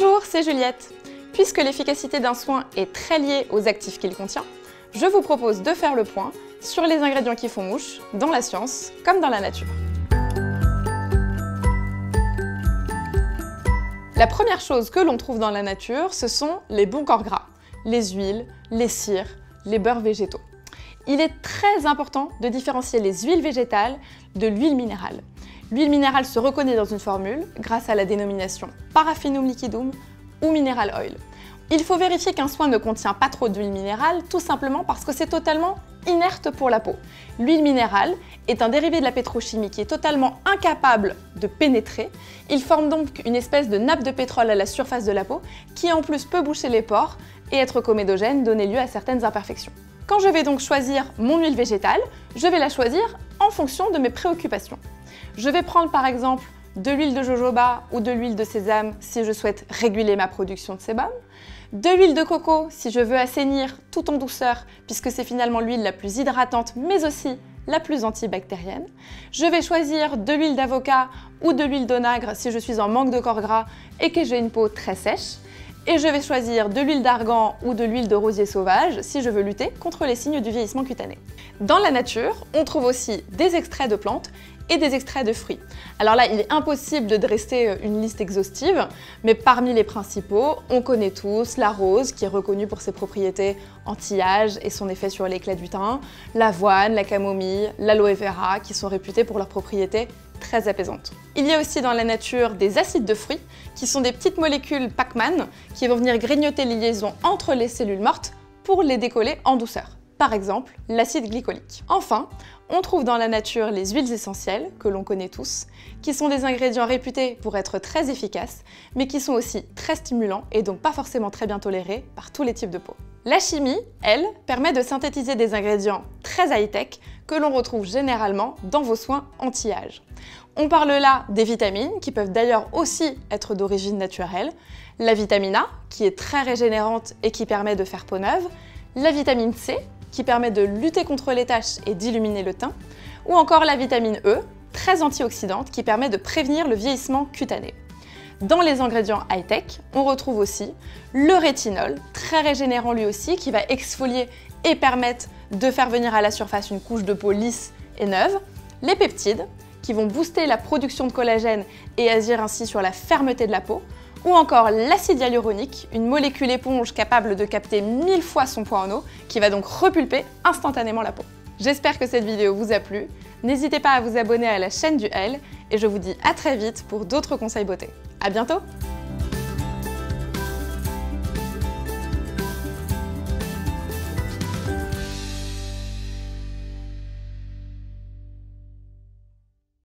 Bonjour, c'est Juliette. Puisque l'efficacité d'un soin est très liée aux actifs qu'il contient, je vous propose de faire le point sur les ingrédients qui font mouche, dans la science comme dans la nature. La première chose que l'on trouve dans la nature, ce sont les bons corps gras, les huiles, les cires, les beurres végétaux. Il est très important de différencier les huiles végétales de l'huile minérale. L'huile minérale se reconnaît dans une formule grâce à la dénomination paraffinum liquidum ou mineral oil. Il faut vérifier qu'un soin ne contient pas trop d'huile minérale, tout simplement parce que c'est totalement inerte pour la peau. L'huile minérale est un dérivé de la pétrochimie qui est totalement incapable de pénétrer. Il forme donc une espèce de nappe de pétrole à la surface de la peau qui en plus peut boucher les pores et être comédogène, donner lieu à certaines imperfections. Quand je vais donc choisir mon huile végétale, je vais la choisir en fonction de mes préoccupations. Je vais prendre par exemple de l'huile de jojoba ou de l'huile de sésame si je souhaite réguler ma production de sébum, de l'huile de coco si je veux assainir tout en douceur puisque c'est finalement l'huile la plus hydratante mais aussi la plus antibactérienne. Je vais choisir de l'huile d'avocat ou de l'huile d'onagre si je suis en manque de corps gras et que j'ai une peau très sèche. Et je vais choisir de l'huile d'argan ou de l'huile de rosier sauvage si je veux lutter contre les signes du vieillissement cutané. Dans la nature, on trouve aussi des extraits de plantes et des extraits de fruits. Alors là, il est impossible de dresser euh, une liste exhaustive, mais parmi les principaux, on connaît tous la rose, qui est reconnue pour ses propriétés anti-âge et son effet sur l'éclat du teint, l'avoine, la camomille, l'aloe vera, qui sont réputées pour leurs propriétés très apaisantes. Il y a aussi dans la nature des acides de fruits, qui sont des petites molécules Pac-Man, qui vont venir grignoter les liaisons entre les cellules mortes pour les décoller en douceur par exemple l'acide glycolique. Enfin, on trouve dans la nature les huiles essentielles, que l'on connaît tous, qui sont des ingrédients réputés pour être très efficaces, mais qui sont aussi très stimulants et donc pas forcément très bien tolérés par tous les types de peau. La chimie, elle, permet de synthétiser des ingrédients très high-tech que l'on retrouve généralement dans vos soins anti-âge. On parle là des vitamines, qui peuvent d'ailleurs aussi être d'origine naturelle, la vitamine A, qui est très régénérante et qui permet de faire peau neuve, la vitamine C, qui permet de lutter contre les taches et d'illuminer le teint, ou encore la vitamine E, très antioxydante, qui permet de prévenir le vieillissement cutané. Dans les ingrédients high-tech, on retrouve aussi le rétinol, très régénérant lui aussi, qui va exfolier et permettre de faire venir à la surface une couche de peau lisse et neuve, les peptides, qui vont booster la production de collagène et agir ainsi sur la fermeté de la peau, ou encore l'acide hyaluronique, une molécule éponge capable de capter mille fois son poids en eau, qui va donc repulper instantanément la peau. J'espère que cette vidéo vous a plu. N'hésitez pas à vous abonner à la chaîne du L et je vous dis à très vite pour d'autres conseils beauté. A bientôt